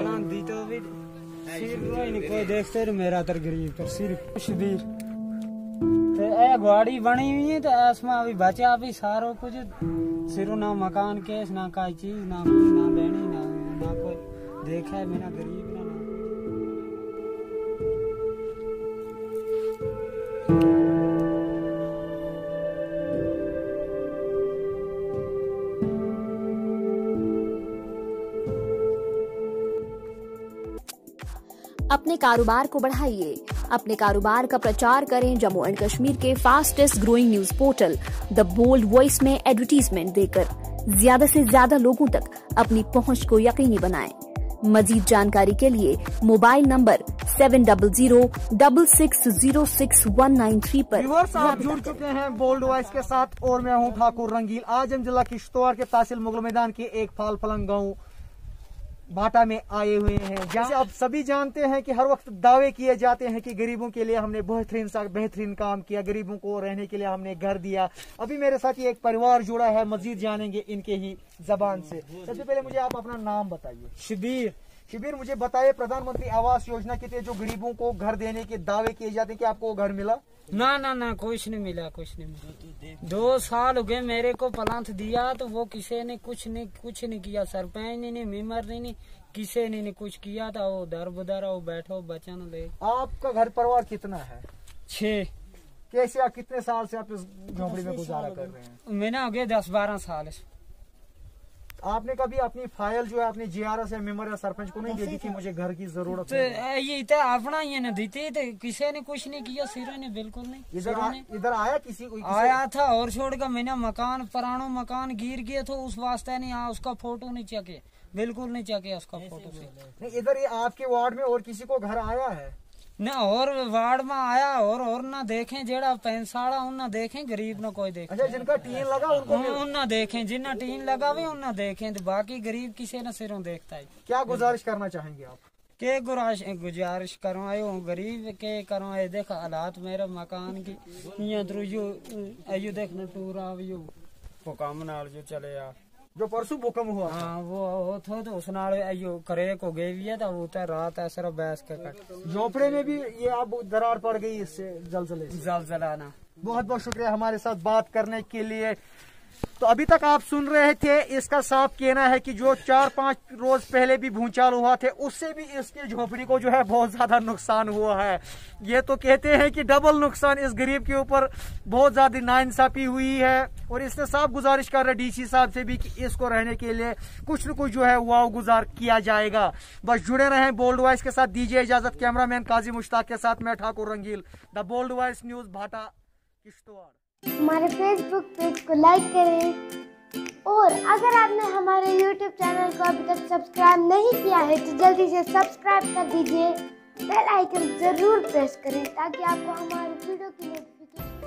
पलान दी तो भी सिर नहीं, कोई देख सिर मेरा तर गरीब तर सिर कुछ भी। ते ए गाड़ी बनी हुई है तो इसमें अभी बचा भी, सारो कुछ। सिरो ना मकान, केस, ना काई चीज़, ना ना लेनी ना ना कोई। देखा है गरीब अपने कारोबार को बढ़ाइए। अपने कारोबार का प्रचार करें। जम्मू एंड कश्मीर के fastest growing news portal the bold voice में एडवर्टीजमेंट देकर ज़्यादा से ज़्यादा लोगों तक अपनी पहुँच को यकीनी बनाएँ। मजीद जानकारी के लिए mobile number seven double zero double six zero six one nine three पर व्यूअर्स आप जुड़ चुके हैं बोल्ड वॉइस के साथ और मैं हूँ ठाकुर रंगील। आज हम जिला किश्तवाड़ के तहसील मुगल मैदान के एक फाल फलंग गाँव बाटा में आए हुए हैं। जैसे आप सभी जानते हैं कि हर वक्त दावे किए जाते हैं कि गरीबों के लिए हमने बेहतरीन सा बेहतरीन काम किया गरीबों को रहने के लिए हमने घर दिया। अभी मेरे साथ ये एक परिवार जुड़ा है मजीद जानेंगे इनके ही जबान से। सबसे पहले मुझे आप अपना नाम बताइए। शबीर। शिविर मुझे बताइए प्रधानमंत्री आवास योजना के तहत जो गरीबों को घर देने के दावे किए जाते हैं कि आपको घर मिला? ना ना ना कुछ नहीं मिला कुछ नहीं मिला। दो साल हो गए मेरे को पलांथ दिया तो वो किसी ने कुछ नहीं कुछ नहीं किया। सरपंच ने नहीं मेंबर ने नहीं किसी ने नहीं कुछ किया था वो दर बुदर वो बैठो बचन ले आपका घर परिवार कितना है? छे कैसे आप कितने साल से आप इस झोपड़ी में गुजारा कर रहे हैं? मैंने हो गया दस बारह साल आपने कभी अपनी फ़ाइल जो है अपने जीआरएस या मेंबर या सरपंच को नहीं दे दी थी। मुझे घर की ज़रूरत तो ये तो अपना ये न देते तो किसी ने कुछ नहीं किया सिरों ने बिल्कुल नहीं इधर आ, इधर आया किसी को आया था और छोड़ कर मैंने मकान पुरानो मकान गिर गया तो उस वास्ते नहीं आ उसका फ़ोटो नहीं चके बिल्कुल नहीं चके उसका फ़ोटो से। नहीं इधर ये आपके वार्ड में और किसी को घर आया है? न और वार्ड में आया और और ना देखें जेड़ा पैंसाड़ा उन ना देखें गरीब ना कोई देखे अच्छा जिनका टीन लगा उनको उन उन ना देखें जिन्ना टीन लगा हुई उन ना देखें तो बाकी गरीब किसी ना सिरों देखता है क्या गुजारिश करना चाहेंगे आप के गुराश गुजारिश करो आयो गरीब के करो ये देख हालात मेरे मकान की यहाँ तो यो आयो देख न टूर आवियो हुकम नाल जो चले आ जो परसों भूकंप हुआ था। हाँ वो थो तो उस नाल आयो करे को गई भी है तो वो तो रात ऐसा बैस के कट झोपड़े में भी ये अब दरार पड़ गई इससे जलजले से। जल बहुत बहुत शुक्रिया हमारे साथ बात करने के लिए। तो अभी तक आप सुन रहे थे इसका साफ़ कहना है कि जो चार पाँच रोज पहले भी भूचाल हुआ थे उससे भी इसके झोपड़ी को जो है बहुत ज़्यादा नुकसान हुआ है। ये तो कहते हैं कि डबल नुकसान इस गरीब के ऊपर बहुत ज़्यादा नाइंसाफी हुई है। और इसने साफ़ गुजारिश कर रहे डीसी साहब से भी कि इसको रहने के लिए कुछ न कुछ जो है वाव गुजार किया जाएगा। बस जुड़े रहें बोल्ड वॉइस के साथ दीजिए इजाज़त। कैमरामैन काजी मुश्ताक के साथ मैं Thakur Rangil. The bold voice news, Bhata, Kishtwar. हमारे फेसबुक पेज को लाइक करें और अगर आपने हमारे यूट्यूब चैनल को अभी तक सब्सक्राइब नहीं किया है तो जल्दी से सब्सक्राइब कर दीजिए। बेल आइकन ज़रूर प्रेस करें ताकि आपको हमारी वीडियो की नोटिफिकेशन